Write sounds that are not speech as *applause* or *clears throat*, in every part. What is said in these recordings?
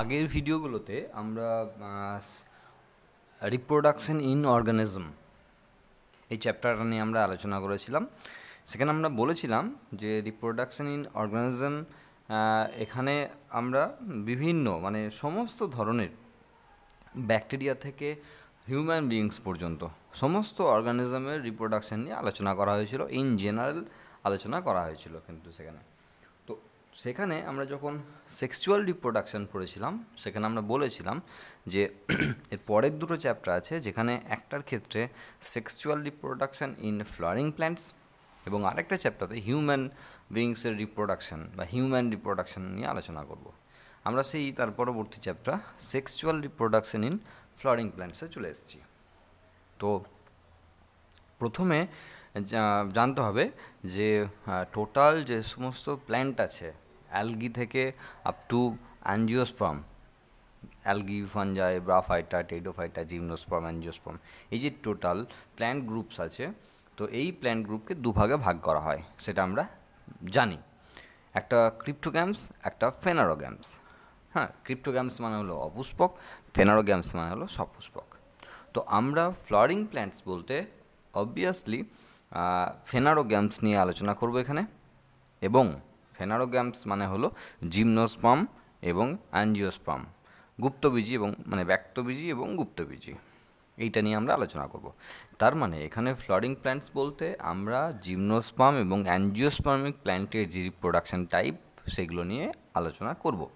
আগের ভিডিওগুলোতে আমরা রিপ্রোডাকশন ইন অর্গানিজম এই চ্যাপ্টারটা নিয়ে আমরা আলোচনা করেছিলাম। সেখানে আমরা বলেছিলাম যে রিপ্রোডাকশন ইন অর্গানিজম এখানে আমরা বিভিন্ন মানে সমস্ত ধরনের ব্যাকটেরিয়া থেকে হিউম্যান বিংস পর্যন্ত সমস্ত অর্গানিজমের রিপ্রোডাকশন নিয়ে আলোচনা করা হয়েছিল। ইন জেনারেল আলোচনা করা হয়েছিল কিন্তু সেখানে। সেখানে আমরা যখন সেক্সুয়াল রিপ্রোডাকশন পড়েছিলাম, সেখানে আমরা বলেছিলাম যে *clears throat* এর পরের দুটো চ্যাপ্টার আছে যেখানে একটার ক্ষেত্রে sexual reproduction in flowering plants এবং আরেকটা চ্যাপ্টারে হিউম্যান বিংসের রিপ্রোডাকশন বা হিউম্যান রিপ্রোডাকশন নিয়ে আলোচনা করব। আমরা সেই তার পরবর্তী chapter sexual reproduction in flowering প্ল্যান্টসে চলে এসেছি। তো প্রথমে জানতে হবে যে টোটাল যে সমস্ত প্ল্যান্ট আছে অ্যালগি থেকে up to angiosperm algae fungi bryophyta pteridophyta gymnosperm, angiosperm, এই যে টোটাল প্ল্যান্ট গ্রুপস আছে, তো এই প্ল্যান্ট গ্রুপকে দুভাগে ভাগ করা হয়, সেটা আমরা জানি। একটা ক্রিপ্টোগ্যামস একটা ফেনারোগ্যামস হ্যাঁ ক্রিপ্টোগ্যামস মানে হলো অপুষ্পক ফেনারোগ্যামস মানে হলো সপুষ্পক। তো আমরা ফ্লারিং প্ল্যান্টস বলতে অবভিয়াসলি ফেনারোগ্যামস নিয়ে আলোচনা করব এখানে, এবং ফেনারোগ্যামস মানে হলো জিমনোস্পাম এবং অ্যাঞ্জিওস্পাম গুপ্তবীজি এবং মানে ব্যক্তবীজি এবং গুপ্তবীজি। এইটা নিয়ে আমরা আলোচনা করব। তার মানে এখানে ফ্লরিং প্ল্যান্টস বলতে আমরা জিমনোস্পাম এবং অ্যাঞ্জিওস্পার্মিক প্ল্যান্টের যে প্রোডাকশন টাইপ সেগুলো নিয়ে আলোচনা করব।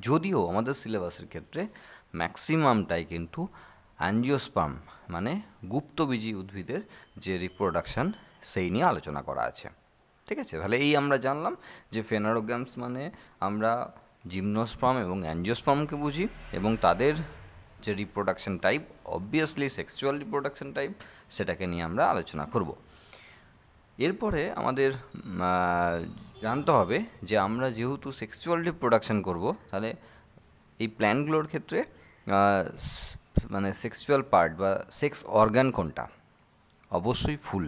যদিও আমাদের সিলেবাসের ক্ষেত্রে ম্যাক্সিমামটাই কিন্তু অ্যাঞ্জিওস্পার্ম মানে গুপ্তবীজি উদ্ভিদের যে রিপ্রোডাকশান সেই নিয়ে আলোচনা করা আছে। ঠিক আছে? তাহলে এই আমরা জানলাম যে ফেনারোগ্যামস মানে আমরা জিমনোস্পাম এবং অ্যাঞ্জিওস্পামকে বুঝি এবং তাদের যে reproduction type obviously sexual reproduction type সেটাকে নিয়ে আমরা আলোচনা করব। এরপরে আমাদের জানতে হবে যে আমরা যেহেতু সেক্সুয়াল রিপ্রোডাকশন করব, তাহলে এই প্ল্যানগুলোর ক্ষেত্রে মানে সেক্সুয়াল পার্ট বা সেক্স অর্গান কোনটা? অবশ্যই ফুল।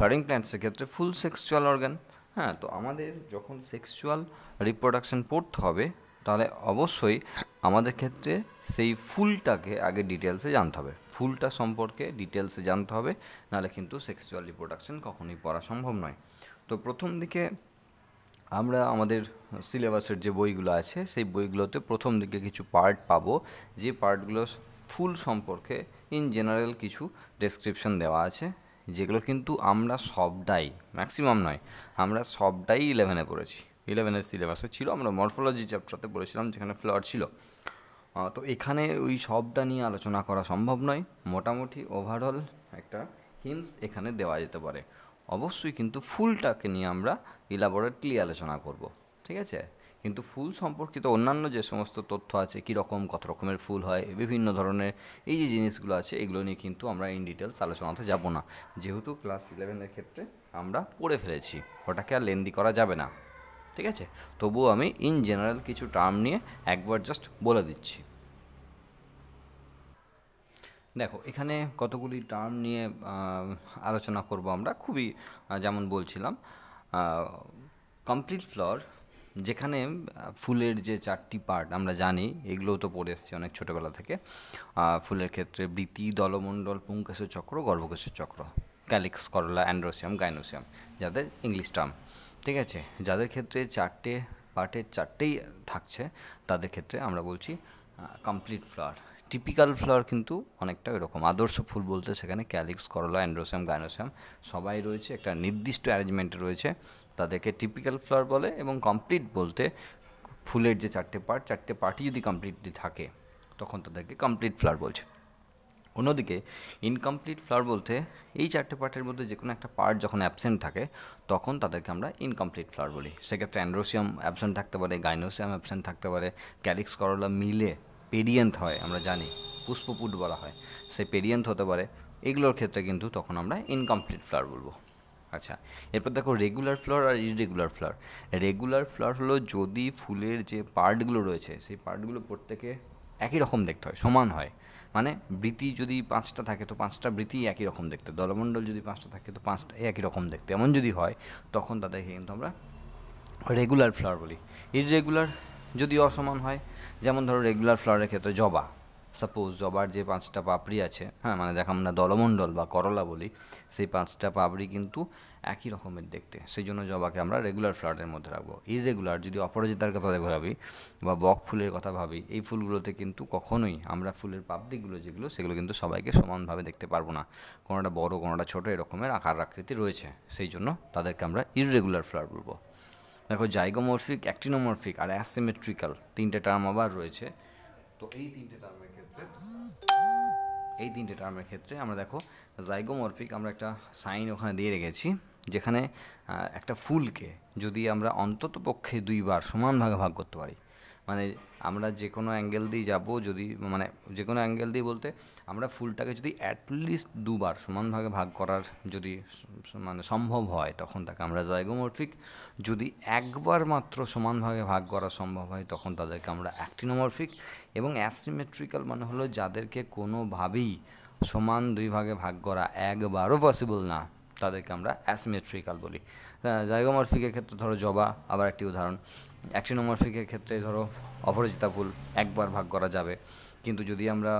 ফ্লারিং প্ল্যান্টসের ক্ষেত্রে ফুল সেক্সুয়াল অর্গান হ্যাঁ তো আমাদের যখন সেক্সুয়াল রিপ্রোডাকশন পড়তে হবে, তাহলে অবশ্যই আমাদের ক্ষেত্রে সেই ফুলটাকে আগে ডিটেলসে জানতে হবে। ফুলটা সম্পর্কে ডিটেলসে জানতে হবে, নাহলে কিন্তু সেক্সুয়াল রিপ্রোডাকশন কখনোই পড়া সম্ভব নয়। তো প্রথম দিকে আমরা আমাদের সিলেবাসের যে বইগুলো আছে, সেই বইগুলোতে প্রথম দিকে কিছু পার্ট পাবো। যে পার্টগুলো ফুল সম্পর্কে ইন জেনারেল কিছু ডেসক্রিপশন দেওয়া আছে যেগুলো কিন্তু আমরা সবটাই ম্যাক্সিমাম নয়, আমরা সবটাই ইলেভেনে পড়েছি। ইলেভেনের সিলেবাসে ছিল, আমরা মরফোলজি চ্যাপ্টারতে পড়েছিলাম, যেখানে ফ্লড ছিল। তো এখানে ওই সবটা নিয়ে আলোচনা করা সম্ভব নয়। মোটামুটি ওভারঅল একটা হিন্স এখানে দেওয়া যেতে পারে। অবশ্যই কিন্তু ফুলটাকে নিয়ে আমরা ইলাবোরেটলি আলোচনা করব, ঠিক আছে? কিন্তু ফুল সম্পর্কিত অন্যান্য যে সমস্ত তথ্য আছে কীরকম কত রকমের ফুল হয়, বিভিন্ন ধরনের এই যে জিনিসগুলো আছে, এগুলো নিয়ে কিন্তু আমরা ইন ডিটেলস আলোচনাতে যাব না। যেহেতু ক্লাস ইলেভেনের ক্ষেত্রে আমরা পড়ে ফেলেছি, ওটাকে আর লেন্দি করা যাবে না, ঠিক আছে? তবুও আমি ইন জেনারেল কিছু টার্ম নিয়ে একবার জাস্ট বলে দিচ্ছি। দেখো, এখানে কতগুলি টার্ম নিয়ে আলোচনা করব আমরা, খুবই যেমন বলছিলাম কমপ্লিট ফ্লর যেখানে ফুলের যে চারটি পার্ট আমরা জানি, এগুলোও তো পড়ে এসছি অনেক ছোটোবেলা থেকে ফুলের ক্ষেত্রে বৃতি, দলমণ্ডল পুঙ্কেশ্বর চক্র গর্ভকেশের চক্র, ক্যালিক্স, করলা, অ্যান্ড্রোসিয়াম, গাইনোসিয়াম, যাদের ইংলিশ টার্ম ঠিক আছে? যাদের ক্ষেত্রে চারটে পার্টের চারটেই থাকছে, তাদের ক্ষেত্রে আমরা বলছি কমপ্লিট ফ্লাওয়ার টিপিক্যাল ফ্লাওয়ার কিন্তু অনেকটা এরকম। আদর্শ ফুল বলতে সেখানে ক্যালিক্স করলা অ্যান্ড্রোসিয়াম গাইনোসিয়াম সবাই রয়েছে। একটা নির্দিষ্ট অ্যারেঞ্জমেন্টে রয়েছে। তাদেরকে টিপিক্যাল ফ্লাওয়ার বলে এবং কমপ্লিট বলতে ফুলের যে চারটে পার্ট চারটে পার্টই যদি কমপ্লিটলি থাকে, তখন তাদেরকে কমপ্লিট ফ্লাওয়ার বলছে। অন্যদিকে ইনকমপ্লিট ফ্লাওয়ার বলতে এই চারটে পার্টের মধ্যে যে কোনো একটা পার্ট যখন অ্যাবসেন্ট থাকে, তখন তাদেরকে আমরা ইনকমপ্লিট ফ্লাওয়ার বলি। সেক্ষেত্রে অ্যান্ড্রোসিয়াম অ্যাবসেন্ট থাকতে পারে গাইনোসিয়াম অ্যাবসেন্ট থাকতে পারে ক্যালিক্স করলা মিলে পেরিয়েন্ট হয়, আমরা জানি। পুষ্পপুট বলা হয়। সেই পেরিয়েন্ট হতে পারে। এগুলোর ক্ষেত্রে কিন্তু তখন আমরা ইনকমপ্লিট ফ্লাওয়ার বলব। আচ্ছা এরপর দেখো রেগুলার ফ্লাওয়ার আর ইরেগুলার ফ্লাওয়ার রেগুলার ফ্লাওয়ার হলো যদি ফুলের যে পার্টগুলো রয়েছে, সেই পার্টগুলো প্রত্যেকে একই রকম দেখতে হয়, সমান হয়। মানে বৃতি যদি পাঁচটা থাকে, তো পাঁচটা বৃতি একই রকম দেখতে দলমণ্ডল যদি পাঁচটা থাকে, তো পাঁচটা একই রকম দেখতে এমন যদি হয়, তখন তাদেরকে কিন্তু আমরা রেগুলার ফ্লাওয়ার বলি। ইরেগুলার যদি অসমান হয়, যেমন ধরো রেগুলার ফ্লাওয়ারের ক্ষেত্রে জবা। সাপোজ জবার যে পাঁচটা পাপড়ি আছে হ্যাঁ মানে দেখো আমরা দলমণ্ডল বা করলা বলি, সেই পাঁচটা পাপড়ি কিন্তু একই রকমের দেখতে। সেই জন্য জবাকে আমরা রেগুলার ফ্লাওয়ারের মধ্যে রাখব। ইরেগুলার যদি অপরাজিতার কথা ভাবি বা বক ফুলের কথা ভাবি, এই ফুলগুলোতে কিন্তু কখনোই আমরা ফুলের পাপড়িগুলো যেগুলো, সেগুলো কিন্তু সবাইকে সমানভাবে দেখতে পারব না। কোনোটা বড়, কোনোটা ছোটো, এরকমের আকার আকৃতি রয়েছে। সেই জন্য তাদেরকে আমরা ইরেগুলার ফ্লাওয়ার বলব। দেখো জাইগোমরফিক, অ্যাক্টিনোমরফিক আর অ্যাসিমেট্রিক্যাল তিনটে টার্ম আবার রয়েছে। তো এই তিনটে টার্মের ক্ষেত্রে, এই তিনটে টার্মের ক্ষেত্রে আমরা দেখো জাইগোমরফিক আমরা একটা সাইন ওখানে দিয়ে রেখেছি, যেখানে একটা ফুলকে যদি আমরা অন্তত পক্ষে দুইবার সমান ভাগে ভাগ করতে পারি মানে আমরা যে কোনো অ্যাঙ্গেল দিয়ে যাব যদি মানে যে কোনো অ্যাঙ্গেল দিয়ে বলতে আমরা ফুলটাকে যদি অ্যাটলিস্ট দুবার সমানভাগে ভাগ করার যদি মানে সম্ভব হয়, তখন তাকে আমরা জাইগোমরফিক যদি একবার মাত্র সমানভাগে ভাগ করা সম্ভব হয়, তখন তাদেরকে আমরা অ্যাক্টিনোমরফিক এবং অ্যাসিমেট্রিক্যাল মানে হলো যাদেরকে কোনোভাবেই সমান দুই ভাগে ভাগ করা একবারও পসিবল না, তাদেরকে আমরা অ্যাসিমেট্রিক্যাল বলি। জাইগোমরফিকের ক্ষেত্রে ধরো জবা, আবার একটি উদাহরণ। অ্যাক্টিনোমরফিকের ক্ষেত্রে ধরো অপরাজিতা ফুল একবার ভাগ করা যাবে। কিন্তু যদি আমরা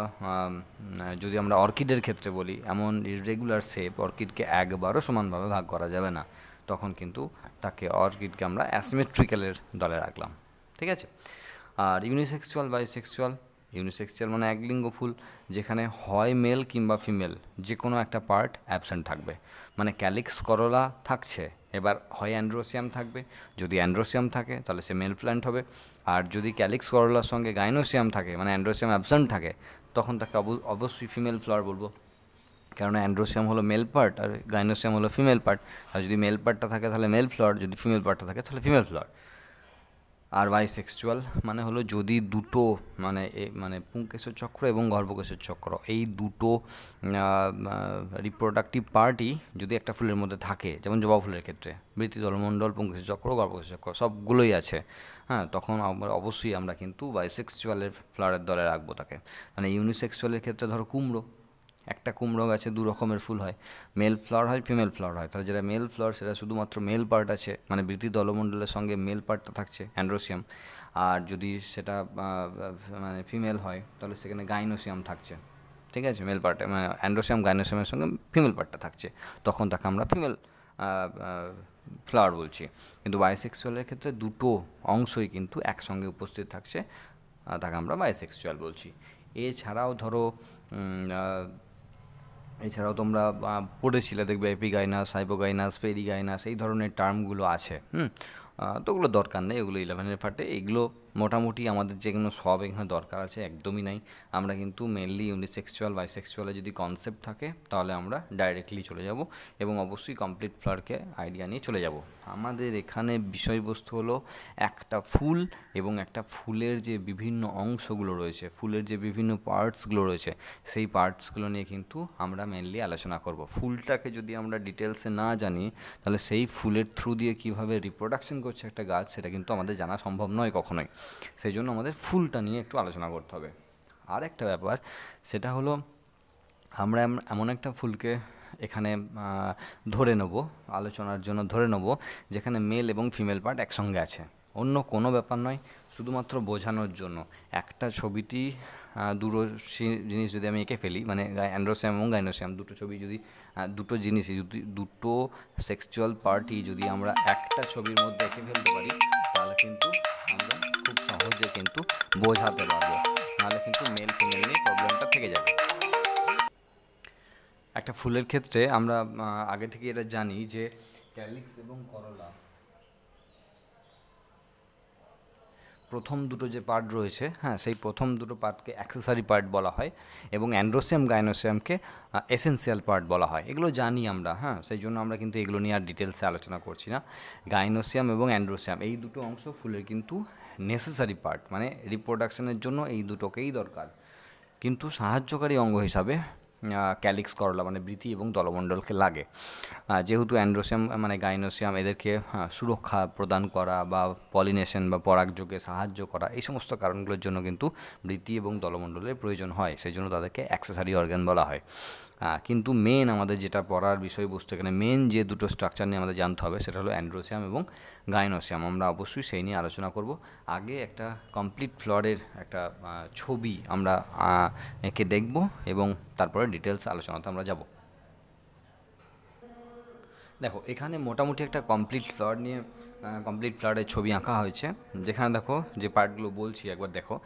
যদি আমরা অর্কিডের ক্ষেত্রে বলি, এমন ইরেগুলার শেপ অর্কিডকে একবারও সমানভাবে ভাগ করা যাবে না, তখন কিন্তু তাকে অর্কিডকে আমরা অ্যাসিমেট্রিক্যালের দলে রাখলাম। ঠিক আছে? আর ইউনিসেক্সুয়াল বাইসেক্সুয়াল ইউনিসেক্সুয়াল মানে একলিঙ্গ ফুল, যেখানে হয় মেল কিংবা ফিমেল যে কোনো একটা পার্ট অ্যাবসেন্ট থাকবে। মানে ক্যালিক্স করলা থাকছে এবার হয় অ্যান্ড্রোসিয়াম থাকবে। যদি অ্যান্ড্রোসিয়াম থাকে, তাহলে সে মেল প্ল্যান্ট হবে। আর যদি ক্যালিক্স করলার সঙ্গে গাইনোসিয়াম থাকে মানে অ্যান্ড্রোসিয়াম অ্যাবসেন্ট থাকে, তখন তাকে অবশ্যই ফিমেল ফ্লাওয়ার বলব। কেননা অ্যান্ড্রোসিয়াম হলো মেল পার্ট আর গাইনোসিয়াম হলো ফিমেল পার্ট। আর যদি মেল পার্টটা থাকে, তাহলে মেল ফ্লাওয়ার। যদি ফিমেল পার্টটা থাকে, তাহলে ফিমেল ফ্লাওয়ার। আর বাইসেক্সুয়াল মানে হলো যদি দুটো মানে মানে পুংকেশের চক্র এবং গর্ভকেশের চক্র, এই দুটো রিপ্রোডাক্টিভ পার্টি যদি একটা ফুলের মধ্যে থাকে, যেমন জবা ফুলের ক্ষেত্রে, বৃত্তি দলমণ্ডল পুংকেশের চক্র, গর্ভকেশের চক্র, সবগুলোই আছে হ্যাঁ তখন অবশ্যই আমরা কিন্তু বাইসেক্সুয়ালের ফ্লাওয়ারের দলে রাখব তাকে। মানে ইউনিসেক্সুয়ালের ক্ষেত্রে ধরো কুমড়ো একটা কুমড়ো গাছে দু রকমের ফুল হয়। মেল ফ্লাওয়ার হয় ফিমেল ফ্লাওয়ার হয়। তাহলে যেটা মেল ফ্লাওয়ার সেটা শুধুমাত্র মেল পার্ট আছে মানে বৃত্তি দলমণ্ডলের সঙ্গে মেল পার্টটা থাকছে অ্যান্ড্রোসিয়াম আর যদি সেটা মানে ফিমেল হয়, তাহলে সেখানে গাইনোসিয়াম থাকছে। ঠিক আছে? মেল পার্টে মানে অ্যান্ড্রোসিয়াম গাইনোসিয়ামের সঙ্গে ফিমেল পার্টটা থাকছে। তখন তাকে আমরা ফিমেল ফ্লাওয়ার বলছি। কিন্তু বাইসেক্সুয়ালের ক্ষেত্রে দুটো অংশই কিন্তু একসঙ্গে উপস্থিত থাকছে তাকে আমরা বাইসেক্সুয়াল বলছি। এছাড়াও ধরো এছাড়াও তোমরা পড়েছিলে দেখবে এপি গায়নাস সাইবো এপিগাইনাস ফেরি পেরিগাইনাস, এই ধরনের টার্মগুলো আছে, হুম? তো ওগুলো দরকার নেই ওগুলো ইলেভেনের পার্টে এগুলো মোটামুটি আমাদের যেগুলো সব এখানে দরকার আছে, একদমই নাই। আমরা কিন্তু মেনলি ইউনিসেক্সুয়াল বাইসেক্সুয়ালে যদি কনসেপ্ট থাকে, তাহলে আমরা ডাইরেক্টলি চলে যাব এবং অবশ্যই কমপ্লিট ফ্লারকে আইডিয়া নিয়ে চলে যাব। আমাদের এখানে বিষয়বস্তু হলো একটা ফুল এবং একটা ফুলের যে বিভিন্ন অংশগুলো রয়েছে, ফুলের যে বিভিন্ন পার্টসগুলো রয়েছে, সেই পার্টসগুলো নিয়ে কিন্তু আমরা মেনলি আলোচনা করব। ফুলটাকে যদি আমরা ডিটেলসে না জানি, তাহলে সেই ফুলের থ্রু দিয়ে কীভাবে রিপ্রোডাকশন করছে একটা গাছ, সেটা কিন্তু আমাদের জানা সম্ভব নয় কখনোই। সেই জন্য আমাদের ফুলটা নিয়ে একটু আলোচনা করতে হবে। আর একটা ব্যাপার, সেটা হলো আমরা এমন একটা ফুলকে এখানে ধরে নেব, আলোচনার জন্য ধরে নেব, যেখানে মেল এবং ফিমেল পার্ট একসঙ্গে আছে। অন্য কোনো ব্যাপার নয়, শুধুমাত্র বোঝানোর জন্য। একটা ছবিটি দুটো জিনিস যদি আমি এঁকে ফেলি মানে অ্যান্ড্রোসিয়াম এবং গাইনোসিয়াম, দুটো ছবি যদি দুটো জিনিসই যদি দুটো সেক্সুয়াল পার্টি যদি আমরা একটা ছবির মধ্যে এঁকে ফেলতে পারি, তাহলে কিন্তু বোঝাতে পারব। নাহলে কিন্তু মেল ফিমেল নিয়ে প্রবলেমটা থেকে যাবে। একটা ফুলের ক্ষেত্রে আমরা আগে থেকে এটা জানি যে ক্যালিক্স এবং করলা প্রথম দুটো যে পার্ট রয়েছে হ্যাঁ সেই প্রথম দুটো পার্টকে অ্যাক্সেসারি পার্ট বলা হয় এবং অ্যান্ড্রোসিয়াম গাইনোসিয়ামকে এসেন্সিয়াল পার্ট বলা হয়। এগুলো জানি আমরা হ্যাঁ সেই জন্য আমরা কিন্তু এগুলো নিয়ে আর ডিটেলসে আলোচনা করছি না। গাইনোসিয়াম এবং অ্যান্ড্রোসিয়াম এই দুটো অংশ ফুলের কিন্তু নেসেসারি পার্ট মানে রিপ্রোডাকশনের জন্য এই দুটোকেই দরকার। কিন্তু সাহায্যকারী অঙ্গ হিসাবে ক্যালিক্স করলা মানে বৃতি এবং দলমণ্ডলকে লাগে। যেহেতু অ্যান্ড্রোসিয়াম মানে গাইনোসিয়াম এদেরকে সুরক্ষা প্রদান করা বা পলিনেশন বা পরাগযোগে সাহায্য করা, এই সমস্ত কারণগুলোর জন্য কিন্তু বৃতি এবং দলমণ্ডলের প্রয়োজন হয়। সেই জন্য তাদেরকে অ্যাক্সেসারি অর্গান বলা হয়। কিন্তু মেন আমাদের যেটা পড়ার বিষয়বস্তু এখানে মেন যে দুটো স্ট্রাকচার নিয়ে আমাদের জানতে হবে সেটা হলো অ্যান্ড্রোসিয়াম এবং গাইনোসিয়াম আমরা অবশ্যই সেই নিয়ে আলোচনা করব। আগে একটা কমপ্লিট ফ্লডের একটা ছবি আমরা এঁকে দেখব এবং তারপরে ডিটেলস আলোচনাতে আমরা যাব। দেখো, এখানে মোটামুটি একটা কমপ্লিট ফ্লড নিয়ে কমপ্লিট ফ্লডের ছবি আঁকা হয়েছে। যেখানে দেখো যে পার্টগুলো বলছি, একবার দেখো।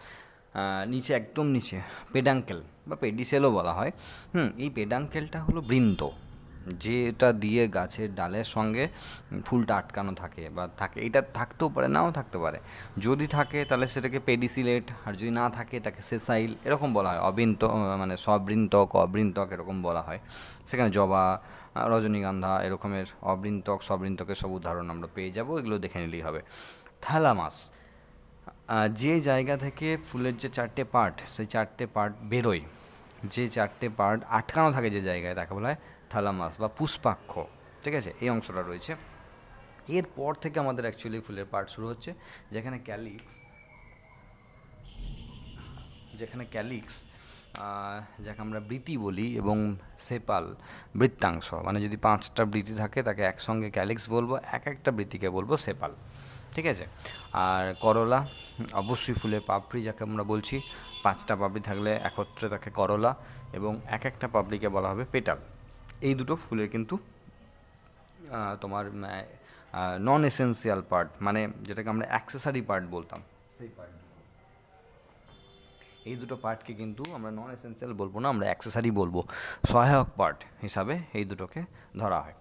নিচে একদম নিচে পেডাঙ্কেল বা পেডিসেলও বলা হয়। হুম, এই পেডাঙ্কেলটা হলো বৃন্দ, যেটা দিয়ে গাছের ডালের সঙ্গে ফুলটা আটকানো থাকে বা থাকে। এটা থাকতেও পারে, নাও থাকতে পারে। যদি থাকে, তাহলে সেটাকে পেডিসিলেট আর যদি না থাকে, তাকে সেসাইল এরকম বলা হয়। অবৃন্ত মানে সবৃন্তক, অবৃন্তক এরকম বলা হয়। সেখানে জবা রজনীগন্ধা এরকমের অবৃন্তক, সবৃন্তকের সব উদাহরণ আমরা পেয়ে যাব, এগুলো দেখে নিলেই হবে। থ্যালামাস যে জায়গা থেকে ফুলের যে চারটে পার্ট, সেই চারটে পার্ট বেরোয়, যে চারটে পার্ট আটকানো থাকে যে জায়গায়, তাকে বলা হয় থালামাস বা পুষ্পাক্ষ, ঠিক আছে? এই অংশটা রয়েছে। এরপর থেকে আমাদের অ্যাকচুয়ালি ফুলের পার্ট শুরু হচ্ছে, যেখানে ক্যালিক্স যেখানে ক্যালিক্স যাকে আমরা বৃতি বলি এবং সেপাল, বৃত্তাংশ মানে যদি পাঁচটা বৃতি থাকে, তাকে একসঙ্গে ক্যালিক্স বলব, এক একটা বৃত্তিকে বলব সেপাল। ঠিক আছে? আর করলা অবশ্যই ফুলের পাপড়ি যাকে আমরা বলছি পাঁচটা পাপড়ি থাকলে একত্রে তাকে করলা এবং এক একটা পাপড়িকে বলা হবে পেটাল। এই দুটো ফুলের কিন্তু তোমার নন এসেন্সিয়াল পার্ট মানে যেটাকে আমরা অ্যাক্সেসারি পার্ট বলতাম। সেই পার্ট এই দুটো পার্টকে কিন্তু আমরা নন এসেন্সিয়াল বলব না আমরা অ্যাক্সেসারি বলব। সহায়ক পার্ট হিসাবে এই দুটোকে ধরা হয়।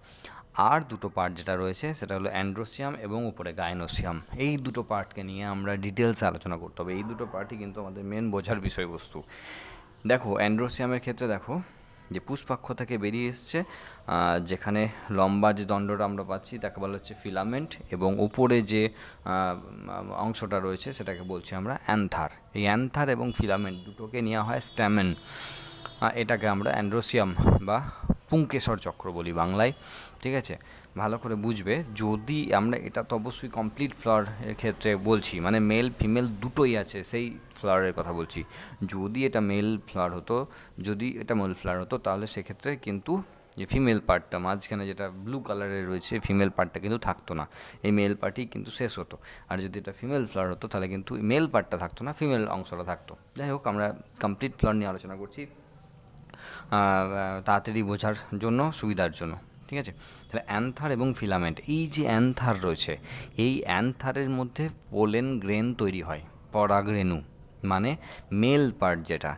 আর দুটো পার্ট যেটা রয়েছে, সেটা হলো অ্যান্ড্রোসিয়াম এবং উপরে গাইনোসিয়াম। এই দুটো পার্টকে নিয়ে আমরা ডিটেলসে আলোচনা করতে হবে। এই দুটো পার্টই কিন্তু আমাদের মেন বোঝার বিষয়বস্তু। দেখো, অ্যান্ড্রোসিয়ামের ক্ষেত্রে দেখো যে পুষ্পাক্ষ থেকে বেরিয়ে এসছে যেখানে লম্বা যে দণ্ডটা আমরা পাচ্ছি, তাকে বলা হচ্ছে ফিলামেন্ট এবং উপরে যে অংশটা রয়েছে, সেটাকে বলছি আমরা অ্যান্থার। এই অ্যান্থার এবং ফিলামেন্ট দুটোকে নেওয়া হয় স্ট্যামেন। এটাকে আমরা অ্যান্ড্রোসিয়াম বা পুঙ্কেশ্বর চক্র বলি বাংলায়, ঠিক আছে? ভালো করে বুঝবে, যদি আমরা এটা তো অবশ্যই কমপ্লিট ফ্লাওয়ারের ক্ষেত্রে বলছি মানে মেল ফিমেল দুটোই আছে, সেই ফ্লাওয়ারের কথা বলছি। যদি এটা মেল ফ্লাওয়ার হতো, যদি এটা মেল ফ্লাওয়ার হতো, তাহলে সেক্ষেত্রে কিন্তু যে ফিমেল পার্টটা মাঝখানে যেটা ব্লু কালারের রয়েছে ফিমেল পার্টটা কিন্তু থাকতো না। এই মেল পার্টই কিন্তু শেষ হতো। আর যদি এটা ফিমেল ফ্লাওয়ার হতো, তাহলে কিন্তু মেল পার্টটা থাকতো না ফিমেল অংশটা থাকতো। যাই হোক, আমরা কমপ্লিট ফ্লাওয়ার নিয়ে আলোচনা করছি। তাড়াতাড়ি বোঝার জন্য, সুবিধার জন্য, ঠিক আছে? তাহলে অ্যান্থার এবং ফিলামেন্ট, এই যে অ্যান্থার রয়েছে, এই অ্যান্থারের মধ্যে পোলেন গ্রেন তৈরি হয়, পরাগরেণু মানে মেল পার্ট যেটা,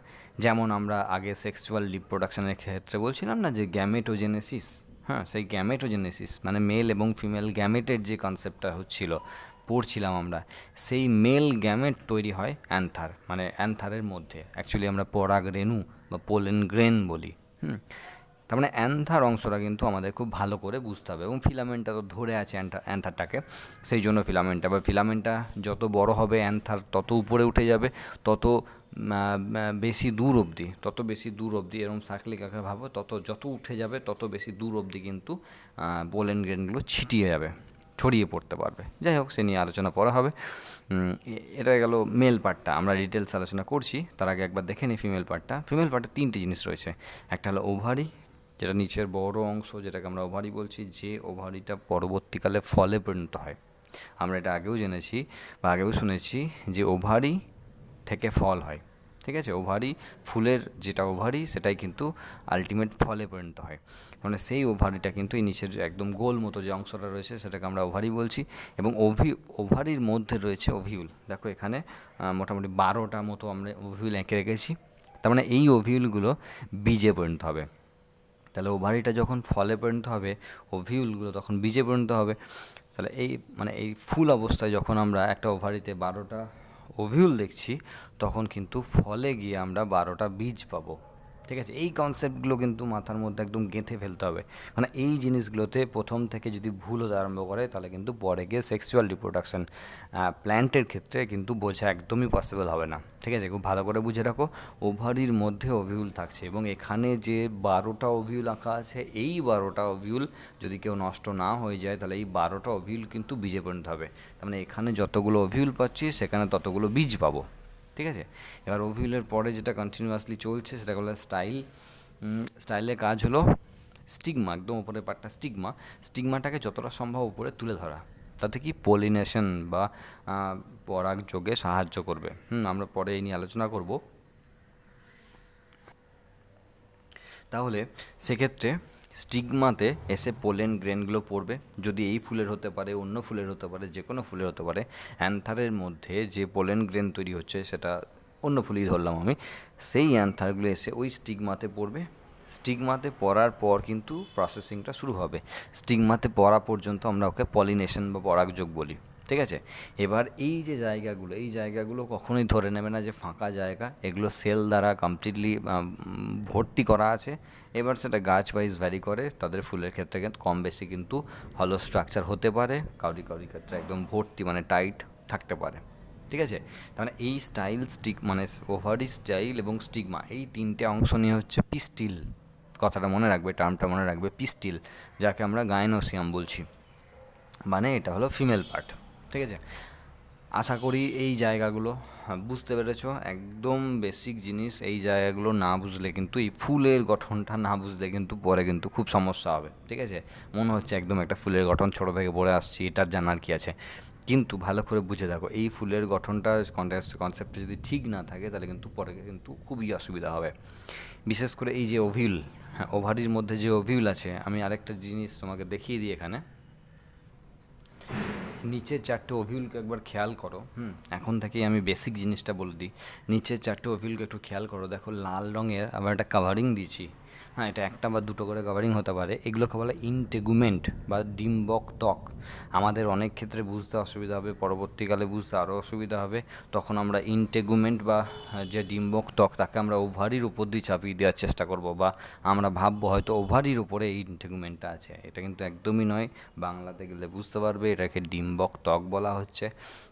যেমন আমরা আগে সেক্সুয়াল রিপ্রোডাকশনের ক্ষেত্রে বলছিলাম না যে গ্যামেটোজেনেসিস হ্যাঁ সেই গ্যামেটোজেনেসিস মানে মেল এবং ফিমেল গ্যামেটের যে কনসেপ্টটা হচ্ছিল পড়ছিলাম আমরা, সেই মেল গ্যামেট তৈরি হয় অ্যান্থার মানে অ্যান্থারের মধ্যে। অ্যাকচুয়ালি আমরা পরাগ রেণু বা পোলেন গ্রেন বলি, হুম? তার মানে অ্যান্থার অংশটা কিন্তু আমাদের খুব ভালো করে বুঝতে হবে এবং ফিলামেন্টটা তো ধরে আছে অ্যান্থারটাকে। সেই জন্য ফিলামেন্টটা, বা ফিলামেন্টটা যত বড় হবে অ্যান্থার তত উপরে উঠে যাবে, তত বেশি দূর অবধি, তত বেশি দূর অবধি এরকম আকারে ভাবো, তত যত উঠে যাবে, তত বেশি দূর অবধি কিন্তু পোলেন গ্রেনগুলো ছিটিয়ে যাবে। ছড়িয়ে পড়তে পারবে। যাই হোক, সে নিয়ে আলোচনা করা হবে। এটা গেল মেল পার্টটা আমরা ডিটেলস আলোচনা করছি, তার আগে একবার দেখে নিই ফিমেল পার্টটা ফিমেল পার্টে তিনটি জিনিস রয়েছে। একটা হলো ওভারি যেটা নিচের বড় অংশ, যেটাকে আমরা ওভারি বলছি, যে ওভারিটা পরবর্তীকালে ফলে পরিণত হয়। আমরা এটা আগেও জেনেছি বা আগেও শুনেছি যে ওভারি থেকে ফল হয়। ঠিক আছে ওভারি ফুলের যেটা ওভারি সেটাই কিন্তু আলটিমেট ফলে পরিণত হয়। মানে সেই ওভারিটা কিন্তু এই নিচের একদম গোল মতো যে অংশটা রয়েছে সেটাকে আমরা ওভারি বলছি এবং ওভি ওভারির মধ্যে রয়েছে ওভিউল দেখো এখানে মোটামুটি বারোটা মতো আমরা ওভিউল এঁকে রেখেছি। তার মানে এই ওভিউলগুলো বীজে পরিণত হবে। তাহলে ওভারিটা যখন ফলে পরিণত হবে ওভিউলগুলো তখন বীজে পরিণত হবে। তাহলে এই মানে এই ফুল অবস্থায় যখন আমরা একটা ওভারিতে বারোটা ওভিউল দেখছি তখন কিন্তু ফলে গিয়ে আমরা বারোটা বীজ পাবো। ঠিক আছে? এই কনসেপ্টগুলো কিন্তু মাথার মধ্যে একদম গেঁথে ফেলতে হবে। মানে এই জিনিসগুলোতে প্রথম থেকে যদি ভুল হতে আরম্ভ করে, তাহলে কিন্তু পরে গিয়ে সেক্সুয়াল রিপ্রোডাকশান প্ল্যান্টের ক্ষেত্রে কিন্তু বোঝা একদমই পসিবল হবে না। ঠিক আছে? খুব ভালো করে বুঝে রাখো। ওভারির মধ্যে অভিউল থাকছে এবং এখানে যে বারোটা অভিউল আঁকা আছে, এই বারোটা অভিউল যদি কেউ নষ্ট না হয়ে যায়, তাহলে এই বারোটা অভিউল কিন্তু বীজে পরিণত হবে। তার মানে এখানে যতগুলো অভিউল পাচ্ছি, সেখানে ততগুলো বীজ পাবো। ঠিক আছে? এবার ওভিউলের পরে যেটা কন্টিনিউয়াসলি চলছে সেটা হলো স্টাইল স্টাইলের কাজ হলো স্টিগমা একদম উপরের পার্টটা স্টিগমা স্টিগমাটাকে যতটা সম্ভব উপরে তুলে ধরা। তাতে কি পলিনেশন বা পরাগ যোগে সাহায্য করবে। হুম, আমরা পরে এই নিয়ে আলোচনা করব। তাহলে সেক্ষেত্রে স্টিগমাতে এসে পোলেন গ্রেনগুলো পড়বে, যদি এই ফুলের হতে পারে, অন্য ফুলের হতে পারে, যে কোনো ফুলের হতে পারে, অ্যান্থারের মধ্যে যে পোলেন গ্রেন তৈরি হচ্ছে, সেটা অন্য ফুলই ধরলাম আমি, সেই অ্যান্থারগুলো এসে ওই স্টিগমাতে পড়বে। স্টিগমাতে পড়ার পর কিন্তু প্রসেসিংটা শুরু হবে। স্টিগমাতে পড়া পর্যন্ত আমরা ওকে পলিনেশন বা পরাগযোগ বলি। ঠিক আছে? এবার এই যে জায়গাগুলো, এই জায়গাগুলো কখনোই ধরে নেবে না যে ফাঁকা জায়গা। এগুলো সেল দ্বারা কমপ্লিটলি ভর্তি করা আছে। এবার সেটা গাছ ওয়াইজ ভ্যারি করে। তাদের ফুলের ক্ষেত্রে কিন্তু কম বেশি কিন্তু হলো স্ট্রাকচার হতে পারে। কাউরি কাউরি ক্ষেত্রে একদম ভর্তি মানে টাইট থাকতে পারে। ঠিক আছে? তার মানে এই স্টাইল স্টিক মানে ওভারি স্টাইল এবং স্টিগমা এই তিনটে অংশ নিয়ে হচ্ছে পিস্টিল কথাটা মনে রাখবে টার্মটা মনে রাখবে পিস্টিল যাকে আমরা গায়নোসিয়াম বলছি। মানে এটা হলো ফিমেল পার্ট ঠিক আছে? আশা করি এই জায়গাগুলো বুঝতে পেরেছ। একদম বেসিক জিনিস, এই জায়গাগুলো না বুঝলে কিন্তু, এই ফুলের গঠনটা না বুঝলে কিন্তু পরে কিন্তু খুব সমস্যা হবে, ঠিক আছে? মনে হচ্ছে একদম একটা ফুলের গঠন, ছোটো থেকে পড়ে আসছি, এটার জানার কি আছে? কিন্তু ভালো করে বুঝে থাকো এই ফুলের গঠনটা কন্টেক্সট কনসেপ্টে যদি ঠিক না থাকে, তাহলে কিন্তু পরে কিন্তু খুবই অসুবিধা হবে। বিশেষ করে এই যে ওভিউল হ্যাঁ ওভারির মধ্যে যে ওভিউল আছে, আমি আরেকটা জিনিস তোমাকে দেখিয়ে দিই এখানে। নিচের চারটে অভিউলকে একবার খেয়াল করো। হুম। এখন থেকেই আমি বেসিক জিনিসটা বলে দিই। নিচের চারটে অভিউলকে একটু খেয়াল করো। দেখো লাল রঙের আবার একটা কাভারিং দিয়েছি। হ্যাঁ এটা একটা বা দুটো করে কভারিং হতে পারে। এগুলোকে বলে ইনটেগুমেন্ট বা ডিম্বক ত্বক। আমাদের অনেক ক্ষেত্রে বুঝতে অসুবিধা হবে, পরবর্তীকালে বুঝতে আরও অসুবিধা হবে। তখন আমরা ইনটেগুমেন্ট বা যে ডিম্বক ত্বক, তাকে আমরা ওভারির উপর দিয়ে চাপিয়ে দেওয়ার চেষ্টা করব বা আমরা ভাববো হয়তো ওভারির উপরে এই ইনটেগুমেন্টটা আছে। এটা কিন্তু একদমই নয়। বাংলাতে গেলে বুঝতে পারবে, এটাকে ডিম্বক ত্বক বলা হচ্ছে।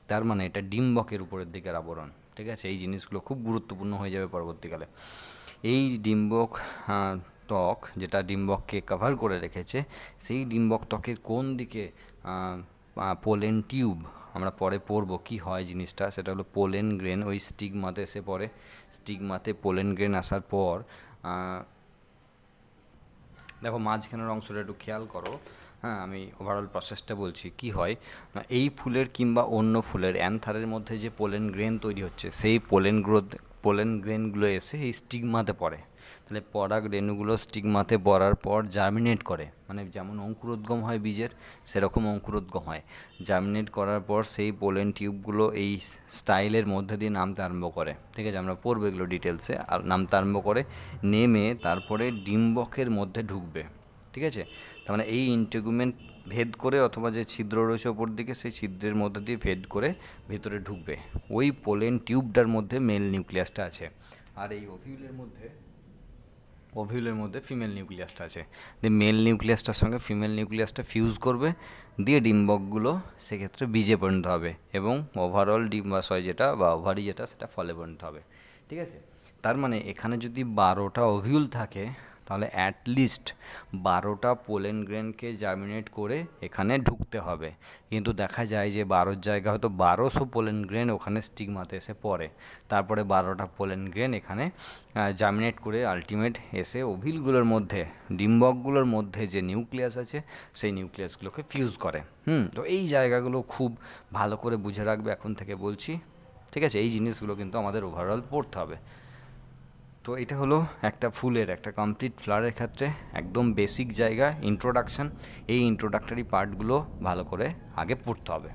তার মানে এটা ডিম্বকের উপরের দিকের আবরণ, ঠিক আছে? এই জিনিসগুলো খুব গুরুত্বপূর্ণ হয়ে যাবে পরবর্তীকালে। এই ডিম্বক ত্বক যেটা ডিম্বককে কভার করে রেখেছে, সেই ডিম্বক ত্বকের কোন দিকে পোলেন টিউব আমরা পরে পড়ব কি হয় জিনিসটা? সেটা হলো পোলেন গ্রেন, ওই স্টিগমাতে এসে পড়ে। স্টিগমাতে পোলেন গ্রেন আসার পর দেখো মাঝখানের অংশটা একটু খেয়াল করো। হ্যাঁ আমি ওভারঅল প্রসেসটা বলছি, কি হয়? এই ফুলের কিংবা অন্য ফুলের অ্যান্থারের মধ্যে যে পোলেন গ্রেন তৈরি হচ্ছে, সেই পোলেন গ্রোথ, পোলেন গ্রেনগুলো এসে এই স্টিগমাতে পড়ে। তাহলে পরাগ রেণুগুলো স্টিগমাতে পড়ার পর জার্মিনেট করে। মানে যেমন অঙ্কুরোদ্গম হয় বীজের, সেরকম অঙ্কুরোদ্গম হয়। জার্মিনেট করার পর সেই পোলেন টিউবগুলো এই স্টাইলের মধ্যে দিয়ে নামতে আরম্ভ করে। ঠিক আছে, আমরা পড়ব এগুলো ডিটেলসে আর নামতে আরম্ভ করে নেমে তারপরে ডিম্বকের মধ্যে ঢুকবে। ঠিক আছে? তার মানে এই ইন্টেগুমেন্ট ভেদ করে অথবা যে ছিদ্র রয়েছে ওপর দিকে, সেই ছিদ্রের মধ্যে দিয়ে ভেদ করে ভেতরে ঢুকবে। ওই পোলেন টিউবটার মধ্যে মেল নিউক্লিয়াসটা আছে। আর এই ওভিউলের মধ্যে ওভিউলের মধ্যে ফিমেল নিউক্লিয়াসটা আছে। দিয়ে মেল নিউক্লিয়াসটার সঙ্গে ফিমেল নিউক্লিয়াসটা ফিউজ করবে, দিয়ে ডিম্বকগুলো সেক্ষেত্রে বীজে পরিণত হবে এবং ওভারঅল ডিম্বাশয় যেটা বা ওভারি যেটা, সেটা ফলে পরিণত হবে। ঠিক আছে? তার মানে এখানে যদি বারোটা ওভিউল থাকে তাহলে অ্যাটলিস্ট বারোটা পোলেন গ্রেনকে জার্মিনেট করে এখানে ঢুকতে হবে। কিন্তু দেখা যায় যে বারোর জায়গা হয়তো বারোশো পোলেন গ্রেন ওখানে স্টিগমাতে এসে পড়ে। তারপরে বারোটা পোলেন গ্রেন এখানে জার্মিনেট করে আলটিমেট এসে ওভিলগুলোর মধ্যে, ডিম্বকগুলোর মধ্যে যে নিউক্লিয়াস আছে, সেই নিউক্লিয়াসগুলোকে ফিউজ করে। হুম, তো এই জায়গাগুলো খুব ভালো করে বুঝে রাখবে এখন থেকে বলছি। ঠিক আছে, এই জিনিসগুলো কিন্তু আমাদের ওভারঅল পড়তে হবে। তো এটা হলো একটা ফুলের, একটা কমপ্লিট ফ্লাওয়ারের ক্ষেত্রে একদম বেসিক জায়গা ইন্ট্রোডাকশান এই ইন্ট্রোডাক্টরি পার্টগুলো ভালো করে আগে পড়তে হবে।